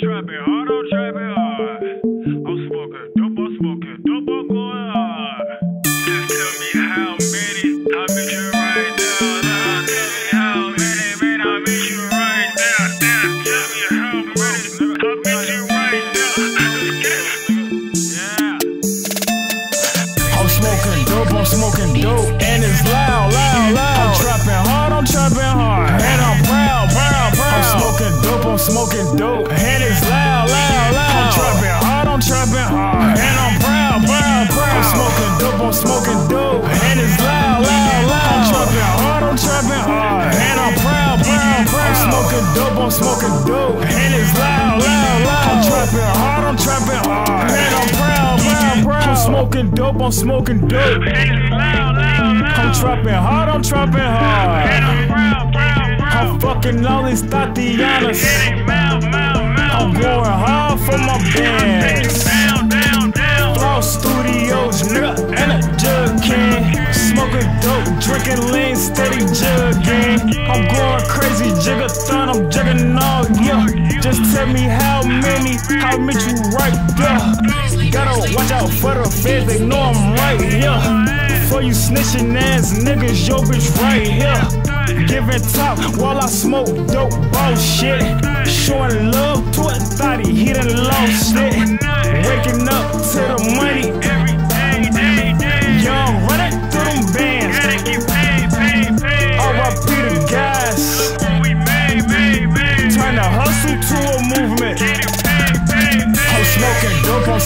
trapping, auto trapping. I'm smoking dope, and it's loud, loud, loud. I'm trapping hard, I'm trapping hard, and I'm proud, proud, proud. I'm smoking dope, I'm smoking dope. and it's loud, loud, loud. I'm trapping hard, I'm trapping hard. and I'm fucking all these Tatianas. Going crazy, jiggathon, I'm jugging all, yeah. Just tell me how many, I'll meet you right there. Gotta watch out for the feds, they know I'm right here. For you snitching ass niggas, yo bitch right here. Giving top while I smoke dope bullshit. Showing love to a thotty, he done lost it. Waking up to the money.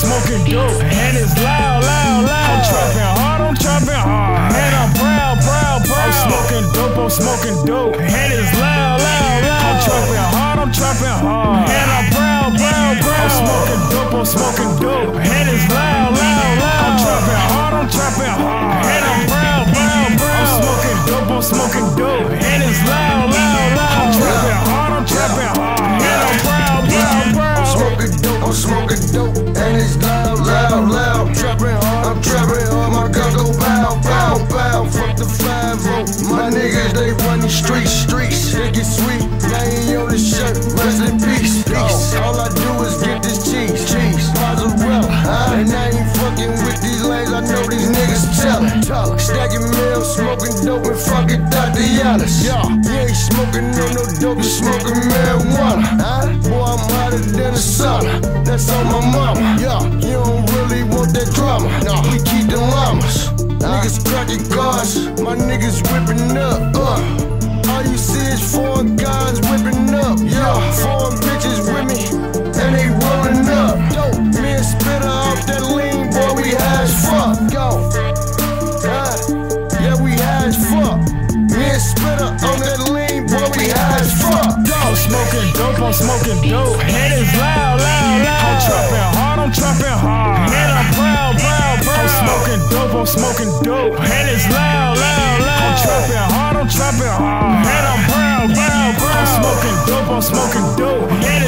Smoking dope. And it's loud, loud, loud. I'm trapping hard, I'm trapping hard. And I'm proud, proud, proud. I'm smoking dope, I'm smoking dope. And it's loud, loud, loud. I'm trapping hard, I'm trapping hard. And I'm proud, proud, proud. I'm smoking dope, I'm smoking dope. And it's loud, I'm smoking dope, and it's loud, loud, loud. I'm trapping hard, I'm trapping hard. My gun go bow, bow, bow. Fuck the five oh. My niggas they run the streets, streets. They get sweet, now ain't on the shirt. Rest in peace, peace. All I do is get this cheese, cheese. Mozzarella, huh? and I ain't fucking with these lanes. I know these niggas tellin'. Stacking mills, smoking dope and fucking Tatianas. Yeah, you ain't smoking no no dope, you smoking marijuana. Huh? Boy, I'm hotter than the sun. That's on my mama. Yeah, you don't really want that drama. No, we keep the llamas. Niggas cracking cars, my niggas smoking dope, I'm smoking dope. And it's loud, loud, loud. I'm trapping hard, I'm trapping hard. And I'm proud, proud, proud. I'm smoking dope, I'm smoking dope. And it's loud, loud, loud. I'm trapping hard, I'm trapping hard. And I'm proud, proud, proud. I'm smoking dope, I'm smoking dope. And